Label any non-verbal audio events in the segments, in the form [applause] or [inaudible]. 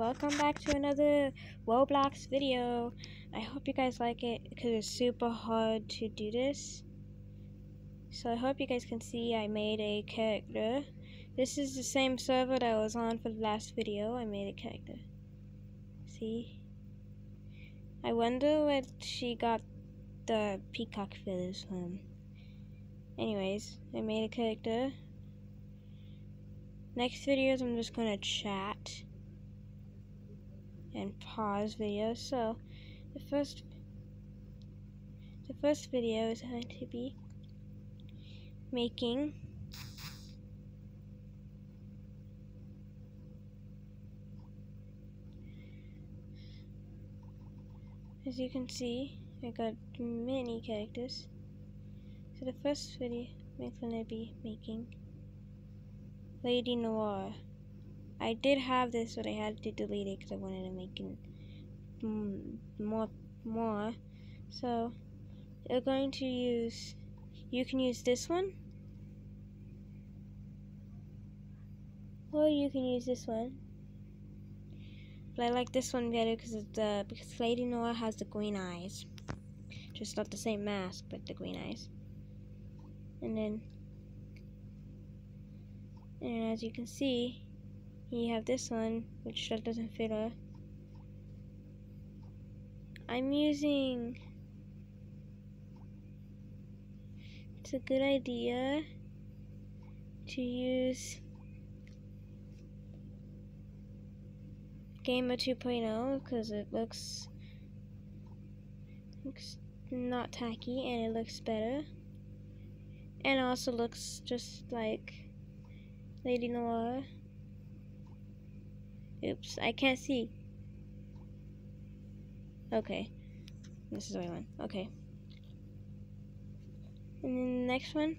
welcome back to another Roblox video. I hope you guys like it because it's super hard to do this. So I hope you guys can see I made a character. This is the same server that I was on for the last video. I made a character. See? I wonder where she got the peacock feathers from. Anyways, I made a character. Next videos I'm just gonna chat and pause videos. So the first the first video is going to be making as you can see I got many characters so the first video I'm going to be making Lady Noir I did have this, but I had to delete it because I wanted to make it mm, more, more. So, you're going to use, you can use this one, or you can use this one. But I like this one better because the because Lady Noir has the green eyes, just not the same mask, but the green eyes. And then, and as you can see, you have this one, which doesn't fit her. I'm using... It's a good idea to use Gamer 2.0 because it looks looks not tacky and it looks better and also looks just like Lady Noir. Oops, I can't see. Okay. This is the right one. Okay. And then the next one,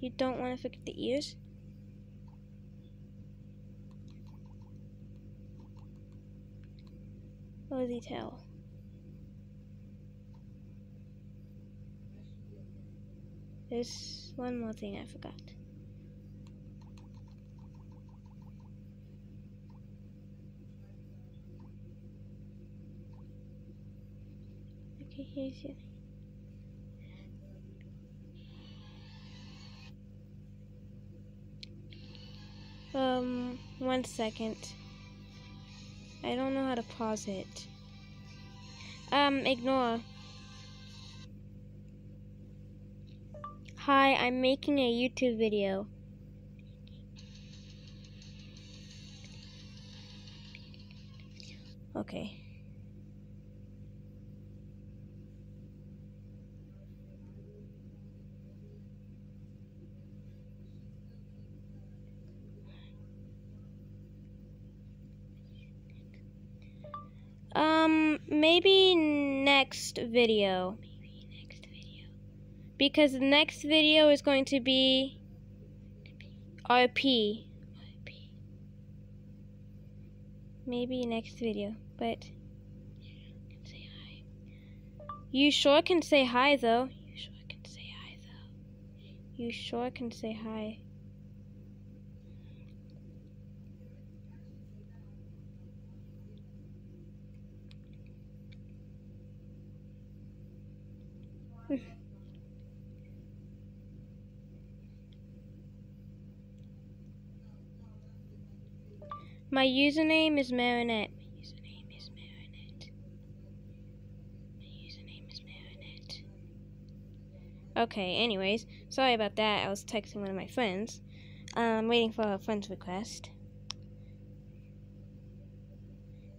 you don't want to forget the ears. What does he tell? There's one more thing I forgot. Okay, Um, one second. I don't know how to pause it. Um, ignore. Hi, I'm making a YouTube video. Okay. Um, maybe next video. Because the next video is going to be RP. RP. Maybe next video, but you sure can say hi though. You sure can say hi though. You sure can say hi. [laughs] My username is Marinette. My username is Marinette. My username is Marinette. Okay, anyways, sorry about that. I was texting one of my friends. I'm um, waiting for a friend's request.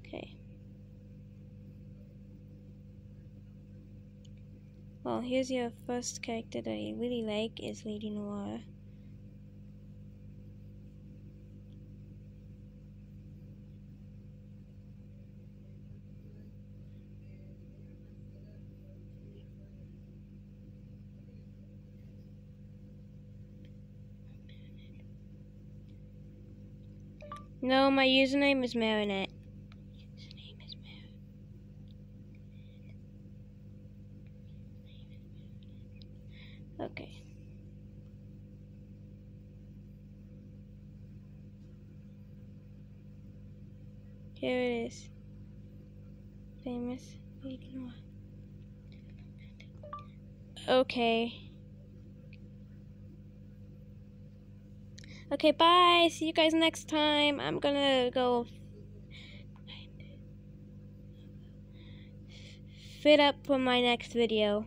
Okay. Well, here's your first character that I really like is Lady Noir. No, my username is Marinette. Username is Marinette. Okay. Here it is. Famous. Okay. Okay, bye. See you guys next time. I'm gonna go fit up for my next video.